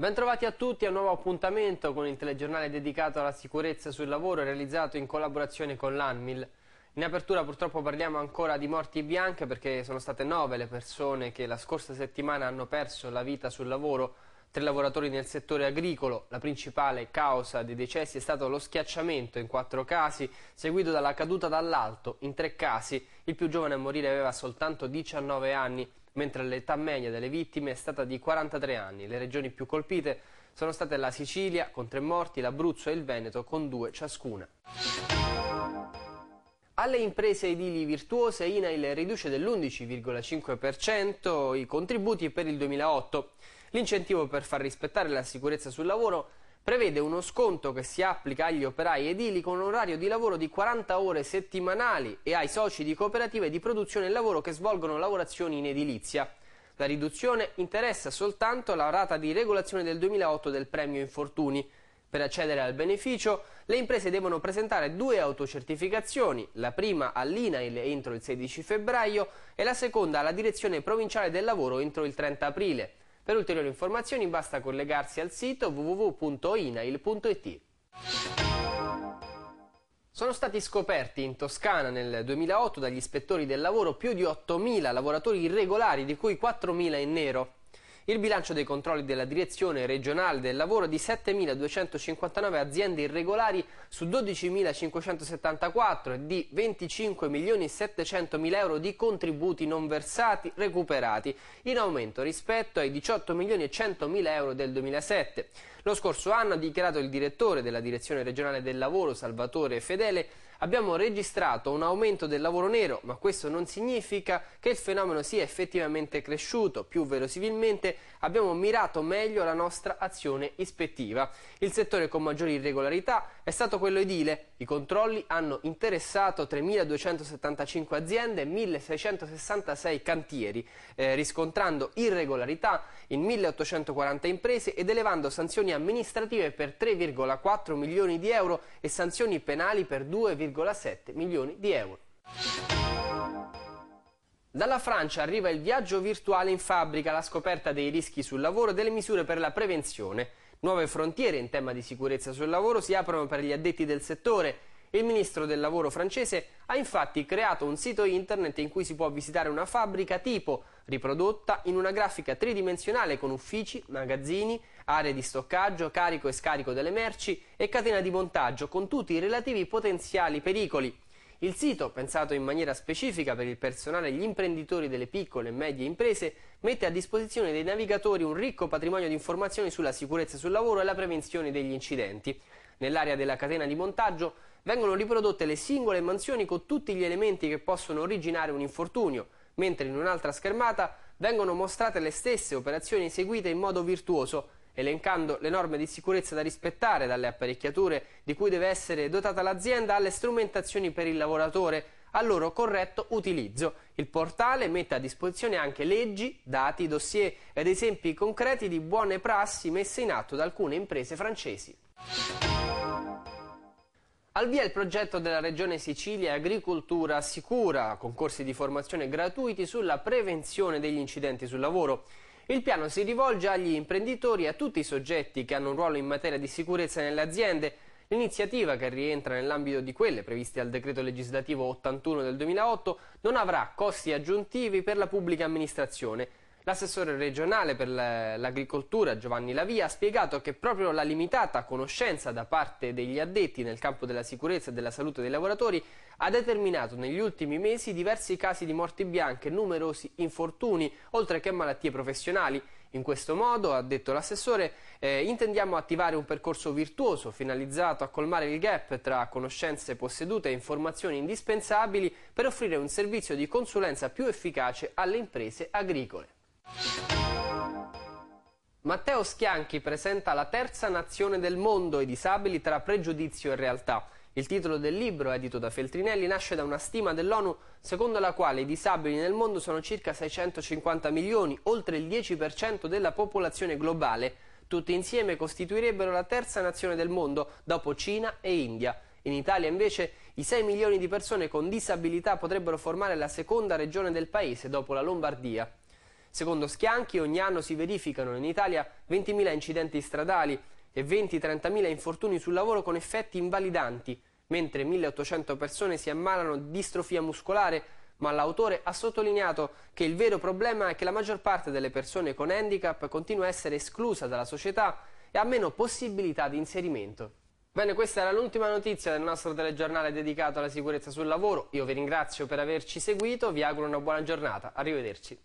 Bentrovati a tutti a un nuovo appuntamento con il telegiornale dedicato alla sicurezza sul lavoro realizzato in collaborazione con l'ANMIL. In apertura purtroppo parliamo ancora di morti bianche perché sono state nove le persone che la scorsa settimana hanno perso la vita sul lavoro, tre lavoratori nel settore agricolo. La principale causa dei decessi è stato lo schiacciamento in quattro casi, seguito dalla caduta dall'alto in tre casi. Il più giovane a morire aveva soltanto 19 anni mentre l'età media delle vittime è stata di 43 anni. Le regioni più colpite sono state la Sicilia con tre morti, l'Abruzzo e il Veneto con due ciascuna. Alle imprese edili virtuose INAIL riduce dell'11,5% i contributi per il 2008. L'incentivo per far rispettare la sicurezza sul lavoro prevede uno sconto che si applica agli operai edili con un orario di lavoro di 40 ore settimanali e ai soci di cooperative di produzione e lavoro che svolgono lavorazioni in edilizia. La riduzione interessa soltanto la rata di regolazione del 2008 del premio infortuni. Per accedere al beneficio, le imprese devono presentare due autocertificazioni, la prima all'INAIL entro il 16 febbraio e la seconda alla Direzione Provinciale del Lavoro entro il 30 aprile. Per ulteriori informazioni basta collegarsi al sito www.inail.it. Sono stati scoperti in Toscana nel 2008 dagli ispettori del lavoro più di 8.000 lavoratori irregolari, di cui 4.000 in nero. Il bilancio dei controlli della Direzione regionale del lavoro di 7.259 aziende irregolari su 12.574 e di 25.700.000 euro di contributi non versati recuperati, in aumento rispetto ai 18.100.000 euro del 2007. Lo scorso anno, ha dichiarato il direttore della Direzione regionale del lavoro, Salvatore Fedele, abbiamo registrato un aumento del lavoro nero, ma questo non significa che il fenomeno sia effettivamente cresciuto. Più verosimilmente abbiamo mirato meglio la nostra azione ispettiva. Il settore con maggiori irregolarità è stato quello edile. I controlli hanno interessato 3.275 aziende e 1.666 cantieri, eh, riscontrando irregolarità in 1.840 imprese ed elevando sanzioni amministrative per 3,4 milioni di euro e sanzioni penali per 2,5 1,7 milioni di euro. Dalla Francia arriva il viaggio virtuale in fabbrica, la scoperta dei rischi sul lavoro e delle misure per la prevenzione. Nuove frontiere in tema di sicurezza sul lavoro si aprono per gli addetti del settore il ministro del lavoro francese ha infatti creato un sito internet in cui si può visitare una fabbrica tipo, riprodotta in una grafica tridimensionale con uffici, magazzini, aree di stoccaggio, carico e scarico delle merci e catena di montaggio con tutti i relativi potenziali pericoli. Il sito, pensato in maniera specifica per il personale e gli imprenditori delle piccole e medie imprese, mette a disposizione dei navigatori un ricco patrimonio di informazioni sulla sicurezza sul lavoro e la prevenzione degli incidenti. Nell'area della catena di montaggio vengono riprodotte le singole mansioni con tutti gli elementi che possono originare un infortunio, mentre in un'altra schermata vengono mostrate le stesse operazioni eseguite in modo virtuoso, elencando le norme di sicurezza da rispettare dalle apparecchiature di cui deve essere dotata l'azienda alle strumentazioni per il lavoratore, al loro corretto utilizzo. Il portale mette a disposizione anche leggi, dati, dossier ed esempi concreti di buone prassi messe in atto da alcune imprese francesi. Al via il progetto della Regione Sicilia Agricoltura Sicura, concorsi di formazione gratuiti sulla prevenzione degli incidenti sul lavoro. Il piano si rivolge agli imprenditori e a tutti i soggetti che hanno un ruolo in materia di sicurezza nelle aziende. L'iniziativa, che rientra nell'ambito di quelle previste al decreto legislativo 81 del 2008, non avrà costi aggiuntivi per la pubblica amministrazione L'assessore regionale per l'agricoltura Giovanni Lavia ha spiegato che proprio la limitata conoscenza da parte degli addetti nel campo della sicurezza e della salute dei lavoratori ha determinato negli ultimi mesi diversi casi di morti bianche numerosi infortuni, oltre che malattie professionali. In questo modo, ha detto l'assessore, eh, intendiamo attivare un percorso virtuoso finalizzato a colmare il gap tra conoscenze possedute e informazioni indispensabili per offrire un servizio di consulenza più efficace alle imprese agricole. Matteo Schianchi presenta La terza nazione del mondo, i disabili tra pregiudizio e realtà. Il titolo del libro, edito da Feltrinelli, nasce da una stima dell'ONU secondo la quale i disabili nel mondo sono circa 650 milioni, oltre il 10% della popolazione globale. Tutti insieme costituirebbero la terza nazione del mondo, dopo Cina e India. In Italia invece i 6 milioni di persone con disabilità potrebbero formare la seconda regione del paese dopo la Lombardia. Secondo Schianchi ogni anno si verificano in Italia 20.000 incidenti stradali e 20-30.000 infortuni sul lavoro con effetti invalidanti, mentre 1.800 persone si ammalano di distrofia muscolare, ma l'autore ha sottolineato che il vero problema è che la maggior parte delle persone con handicap continua a essere esclusa dalla società e ha meno possibilità di inserimento. Bene, questa era l'ultima notizia del nostro telegiornale dedicato alla sicurezza sul lavoro. Io vi ringrazio per averci seguito, vi auguro una buona giornata. Arrivederci.